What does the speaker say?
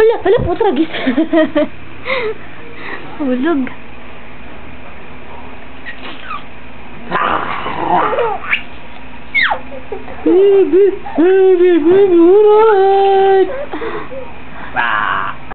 Wala, wala po, tragis. Hulog. Baby, baby, baby, alright.